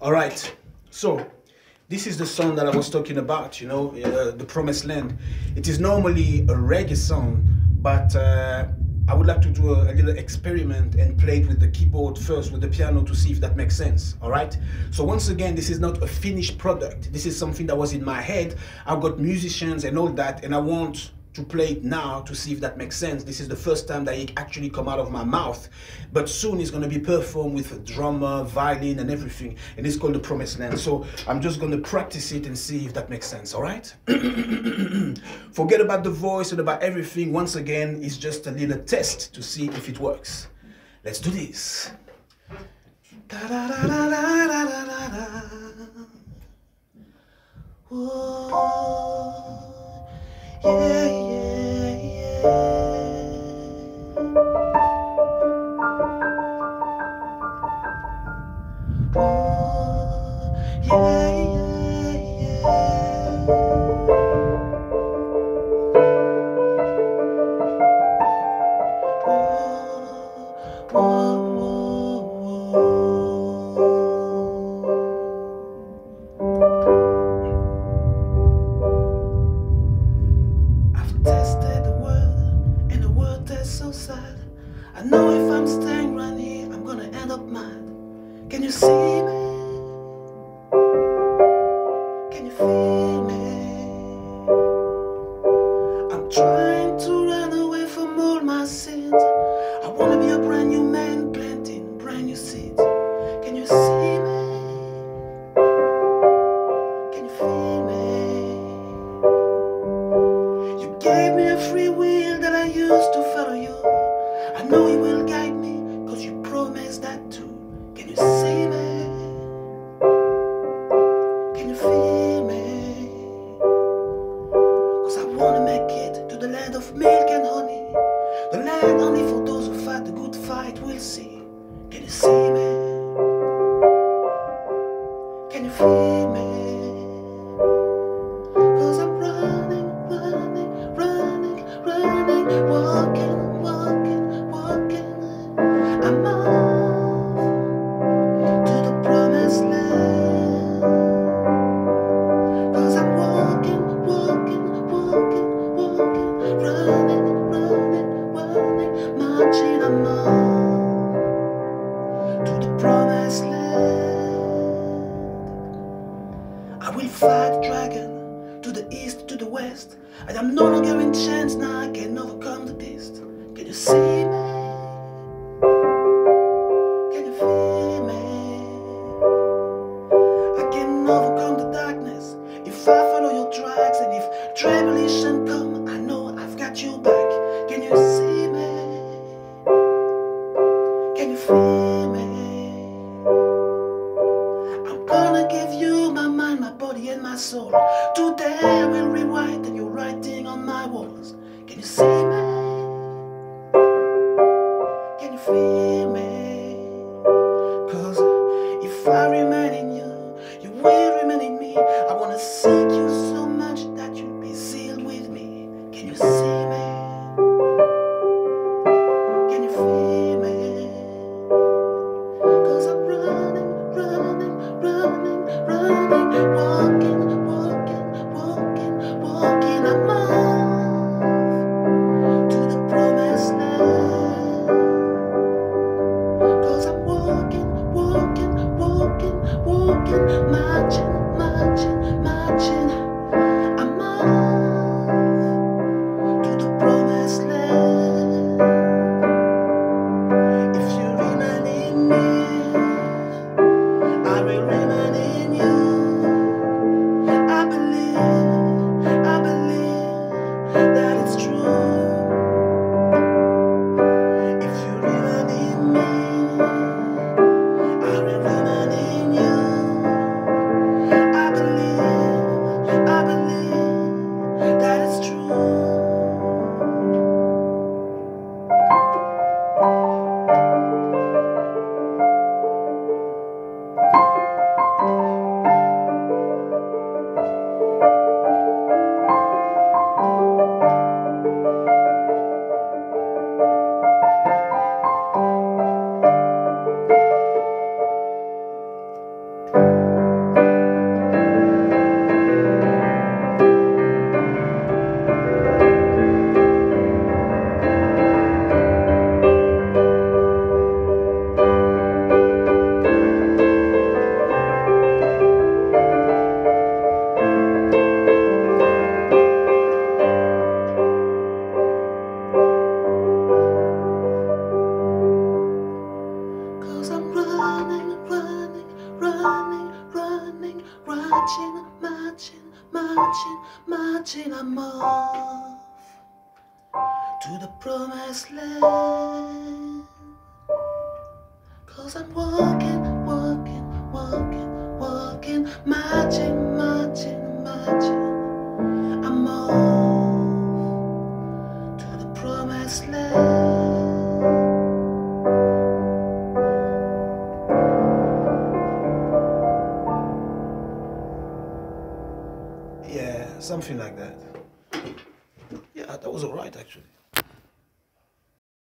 All right. So, this is the song that I was talking about, you know, uh, the Promised Land. It is normally a reggae song, but uh, I would like to do a, a, little experiment and play it with the keyboard first, with the piano to see if that makes sense, all right? So once again, this is not a finished product. This is something that was in my head. I've got musicians and all that, and I want to play it now to see if that makes sense. This is the first time that it actually come out of my mouth, but soon it's going to be performed with a drummer, violin, and everything, and it's called the Promised Land. So I'm just going to practice it and see if that makes sense. All right? Forget about the voice and about everything. Once again, it's just a little test to see if it works. Let's do this. Da, da, da, yeah, I know if I'm staying right here, I'm gonna end up mad. Can you see me? Can you feel me? Know you will guide me, cause you promised that too. Can you see me? Can you feel me? Cause I wanna make it to the land of milk and honey. The land only east, to the west. I am no longer in chance now, I can overcome the beast. Can you see me? Can you feel me? I can overcome the darkness if I follow your tracks and if tribulation come, I know I've got you back. Can you see me? Can you feel me? I'm gonna give you my mind, my body, and my soul. Today I will rewrite Marching, marching, marching watching. Off to the promised land. Cause I'm walking, walking, walking, walking, marching, marching, marching. I'm off to the promised land. Yeah, something like that. That was alright actually.